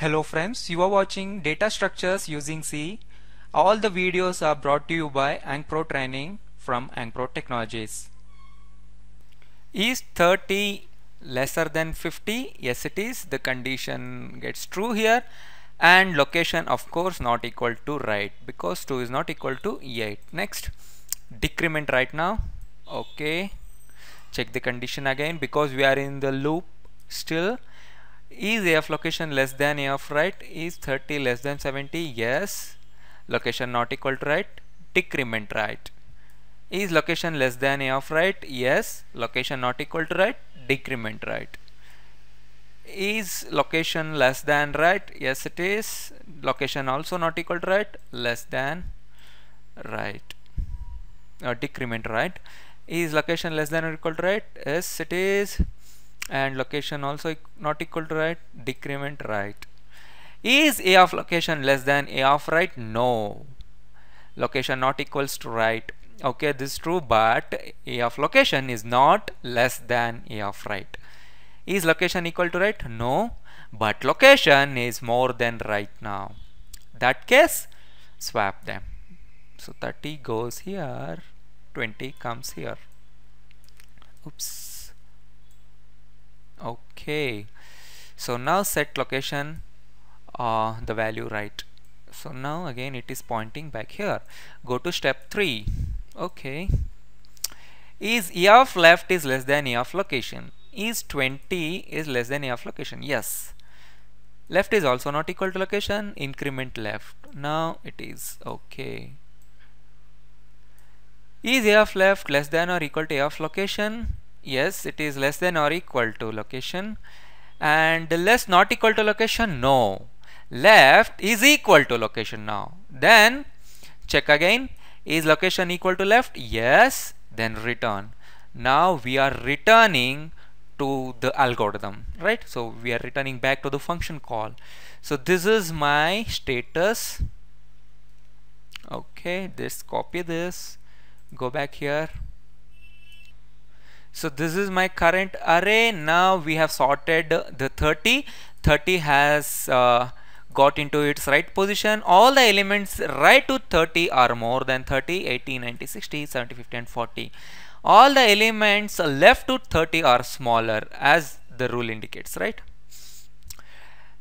Hello friends, you are watching data structures using C. All the videos are brought to you by AnkPro Training from AnkPro Technologies. Is 30 lesser than 50? Yes it is. The condition gets true here and location of course not equal to right because 2 is not equal to 8. Next decrement right now. Okay. Check the condition again because we are in the loop still is AF location less than AF right? Is 30 less than 70? Yes. Location not equal to right? Decrement right. Is location less than AF right? Yes. Location not equal to right? Decrement right. Is location less than right? Yes it is. Location also not equal to right? Less than right. Or decrement right. Is location less than or equal to right? Yes it is and location also not equal to right decrement right. Is a of location less than a of right? No. Location not equals to right. Okay this is true but a of location is not less than a of right. Is location equal to right? No. But location is more than right now. That case swap them. So 30 goes here 20 comes here. Oops okay. So now set location uh, the value right? So now again it is pointing back here. Go to step 3 okay. Is e of left is less than e of location. Is 20 is less than e of location. Yes. Left is also not equal to location. Increment left. Now it is okay. Is a of left less than or equal to a of location yes it is less than or equal to location. And less not equal to location no. Left is equal to location now. Then check again. Is location equal to left? Yes then return. Now we are returning to the algorithm right? So we are returning back to the function call. So this is my status. Okay this copy this. Go back here so this is my current array. Now we have sorted the 30 30 has uh, got into its right position. All the elements right to 30 are more than 30 80 90 60 70 50 and 40 all the elements left to 30 are smaller as the rule indicates right?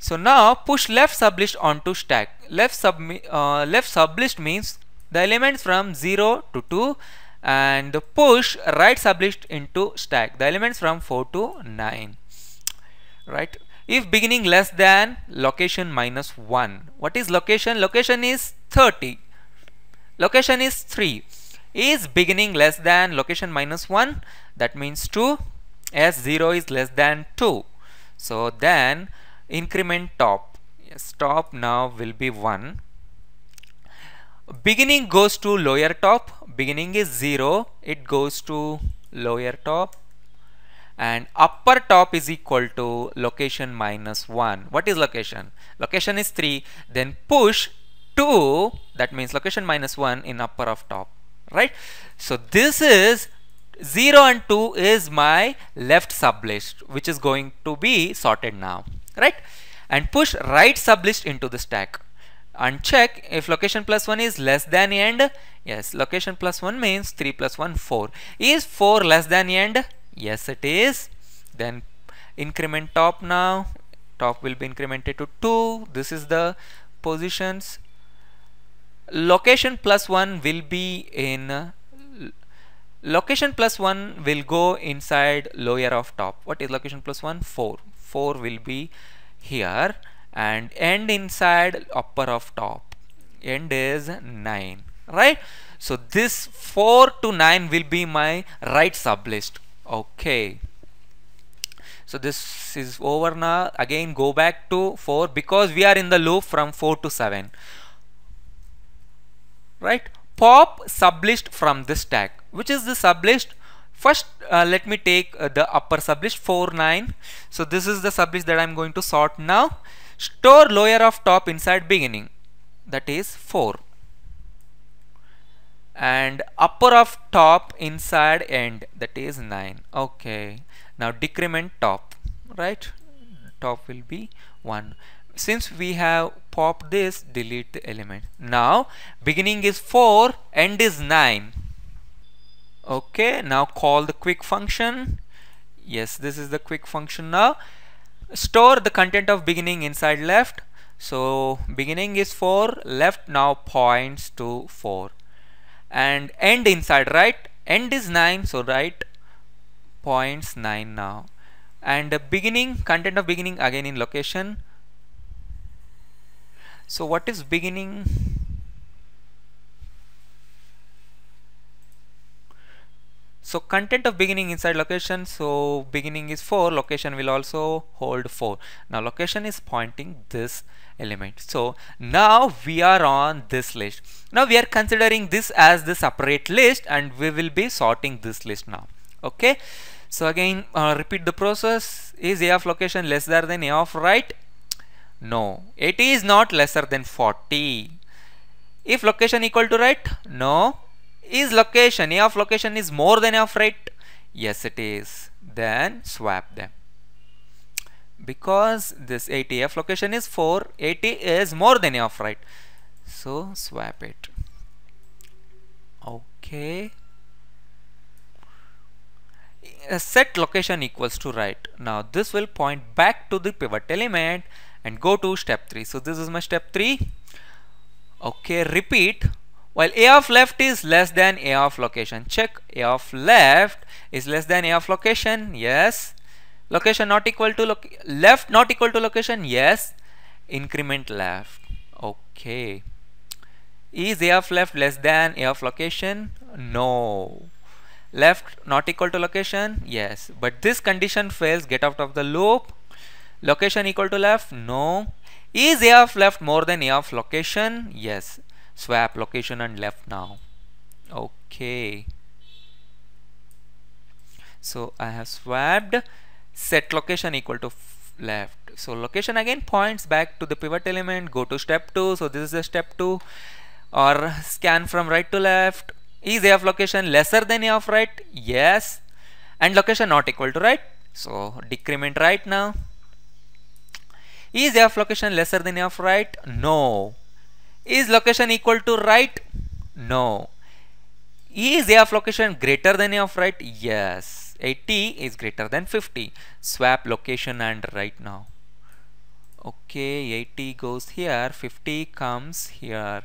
So now push left sublist onto stack. Left sub uh, left sublist means the elements from 0 to 2 and the push right sublist into stack. The elements from 4 to 9 right? If beginning less than location minus 1 what is location? Location is 30 location is 3 is beginning less than location minus 1 that means 2 as 0 is less than 2 so then increment top. Yes, top now will be 1 beginning goes to lower top beginning is 0 it goes to lower top and upper top is equal to location minus 1 what is location? Location is 3 then push 2 that means location minus 1 in upper of top right? So this is 0 and 2 is my left sublist which is going to be sorted now right? And push right sublist into the stack and check if location plus 1 is less than end. Yes location plus 1 means 3 plus 1 4 is 4 less than end? Yes it is. Then increment top now. Top will be incremented to 2 this is the positions. Location plus 1 will be in location plus 1 will go inside lower of top. What is location plus 1 4 4 will be here and end inside upper of top. End is 9 right? So this 4 to 9 will be my right sublist. Okay. So this is over now. Again go back to 4 because we are in the loop from 4 to 7 right? Pop sublist from this stack. Which is the sublist? First uh, let me take uh, the upper sublist 4 9 so this is the sublist that I'm going to sort now store lower of top inside beginning that is 4 and upper of top inside end that is 9 okay now decrement top right? Top will be 1 since we have popped this delete the element. Now beginning is 4 end is 9 okay now call the quick function. Yes this is the quick function now store the content of beginning inside left. So beginning is 4 left now points to 4 and end inside right end is 9 so right points 9 now. And the beginning content of beginning again in location. So what is beginning so content of beginning inside location. So beginning is 4 location will also hold 4 now location is pointing this element. So now we are on this list. Now we are considering this as the separate list and we will be sorting this list now. Okay? So again uh, repeat the process. Is a of location less than a of right? No, it is not lesser than 40. If location equal to right? No. Is location, A of location is more than A of right? Yes, it is. Then swap them. Because this 80 of location is 4, 80 is more than A of right. So swap it. Okay. A set location equals to right. Now this will point back to the pivot element and go to step 3 so this is my step 3 okay repeat while a of left is less than a of location. Check a of left is less than a of location yes. Location not equal to left not equal to location yes. Increment left okay. Is a of left less than a of location? No. Left not equal to location? Yes. But this condition fails get out of the loop. Location equal to left? No. Is A of left more than A of location? Yes. Swap location and left now. Okay. So I have swapped set location equal to left. So location again points back to the pivot element. Go to step 2. So this is the step 2 or scan from right to left. Is A of location lesser than A of right? Yes. And location not equal to right. So decrement right now. Is f location lesser than f right? No. Is location equal to right? No. Is f location greater than f right? Yes. 80 is greater than 50. Swap location and right now. Okay, 80 goes here, 50 comes here.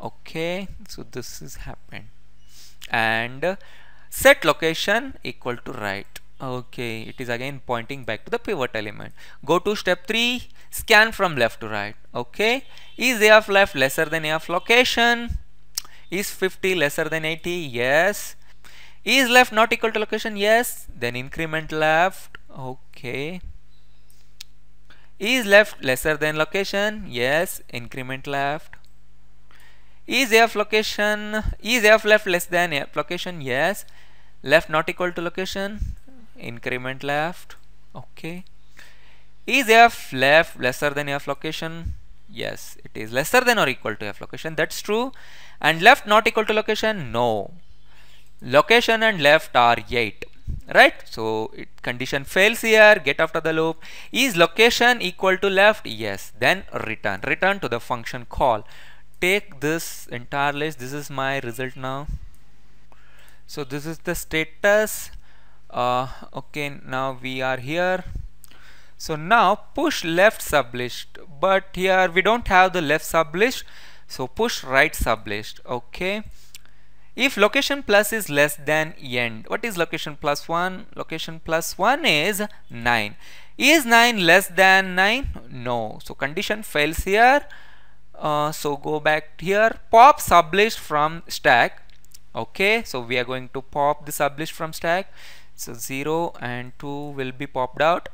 Okay, so this is happened. And set location equal to right okay it is again pointing back to the pivot element. Go to step 3 scan from left to right. Okay is a of left lesser than a of location? Is 50 lesser than 80 yes. Is left not equal to location? Yes. Then increment left. Okay. Is left lesser than location? Yes. Increment left. Is a of location? Is a of left less than a location? Yes. Left not equal to location increment left okay. Is f left lesser than f location? Yes it is lesser than or equal to f location that's true. And left not equal to location? No. Location and left are 8 right? So it, condition fails here get after the loop. Is location equal to left? Yes. Then return return to the function call. Take this entire list this is my result now. So this is the status uh, okay now we are here. So now push left sublist but here we don't have the left sublist so push right sublist okay. If location plus is less than end what is location plus 1 location plus 1 is 9 is 9 less than 9 no. So condition fails here. Uh, so go back here. Pop sublist from stack okay. So we are going to pop the sublist from stack so 0 and 2 will be popped out.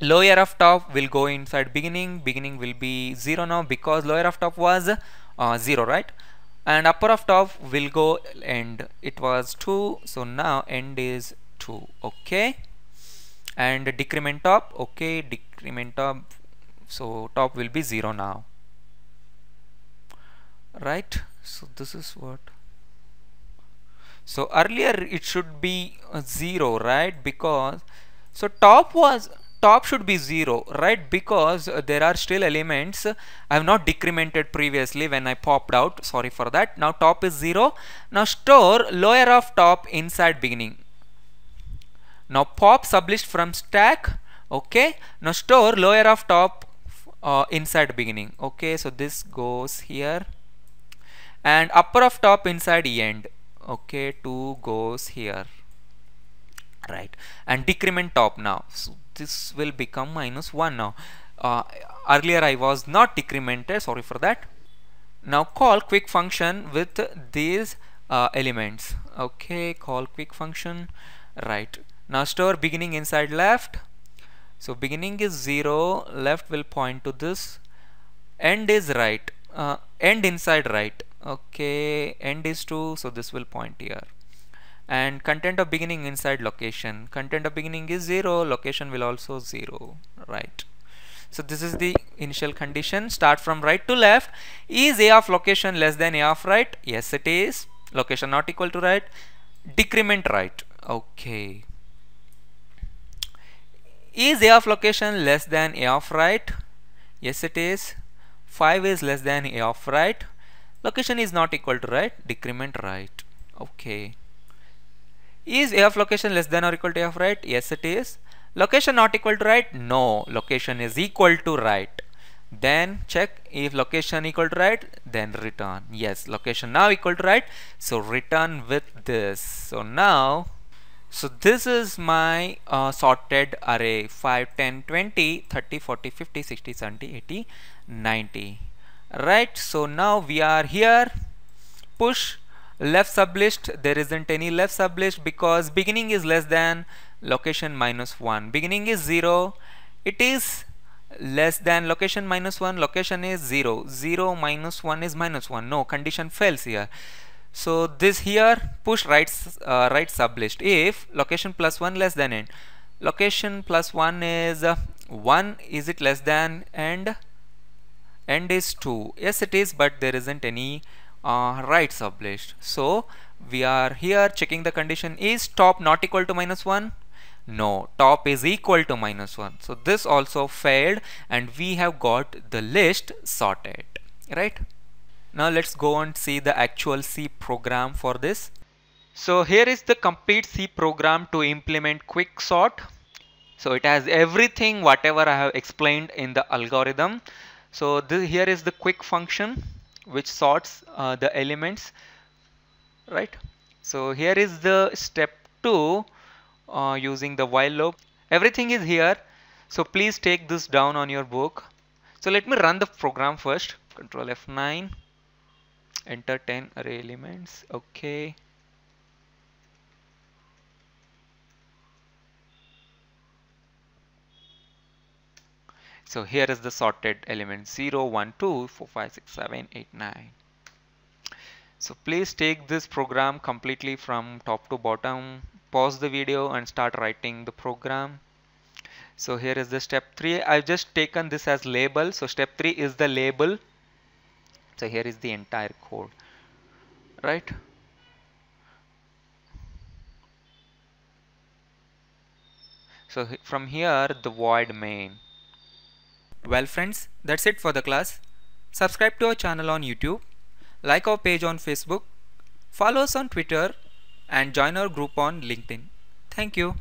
Lower of top will go inside beginning. Beginning will be 0 now because lower of top was uh, 0 right? And upper of top will go end. It was 2 so now end is 2 okay. And decrement top. Okay. Decrement top. So top will be 0 now. Right? So this is what so earlier it should be 0 right? Because so top was top should be 0 right? Because there are still elements I have not decremented previously when I popped out. Sorry for that. Now top is 0 now store lower of top inside beginning. Now pop sublist from stack okay? Now store lower of top uh, inside beginning okay? So this goes here. And upper of top inside end okay 2 goes here. Right. And decrement top now. So this will become minus 1 now. Uh, earlier I was not decremented. Sorry for that. Now call quick function with these uh, elements. Okay call quick function. Right. Now store beginning inside left. So beginning is 0 left will point to this. End is right. Uh, end inside right okay end is 2 so this will point here. And content of beginning inside location. Content of beginning is 0 location will also 0 right? So this is the initial condition. Start from right to left. Is a of location less than a of right? Yes it is. Location not equal to right. Decrement right. Okay. Is a of location less than a of right? Yes it is. 5 is less than a of right location is not equal to right decrement right. Okay. Is a of location less than or equal to a of right? Yes it is. Location not equal to right? No. Location is equal to right. Then check if location equal to right then return. Yes location now equal to right. So return with this. So now so this is my uh, sorted array. 5 10 20 30 40 50 60 70 80 90 right? So now we are here. Push. Left sublist. There isn't any left sublist because beginning is less than location minus 1 beginning is 0 it is less than location minus 1 location is 0 0 minus 1 is minus 1 no condition fails here. So this here push right uh, right sublist. If location plus 1 less than end. Location plus 1 is uh, 1 is it less than and end is 2 yes it is but there isn't any uh, right sublist so we are here checking the condition. Is top not equal to minus 1 no. Top is equal to minus 1 so this also failed and we have got the list sorted. Right? Now let's go and see the actual C program for this. So here is the complete C program to implement quick sort. So it has everything whatever I have explained in the algorithm so this here is the quick function which sorts uh, the elements right? So here is the step 2 uh, using the while loop. Everything is here. So please take this down on your book. So let me run the program first. Control F9 enter 10 array elements. Okay So here is the sorted element 0, 1, 2, 4, 5, 6, 7, 8, 9. So please take this program completely from top to bottom, pause the video and start writing the program. So here is the step 3. I've just taken this as label. So step 3 is the label. So here is the entire code, right? So from here the void main well friends, that's it for the class. Subscribe to our channel on YouTube, like our page on Facebook, follow us on Twitter and join our group on LinkedIn. Thank you.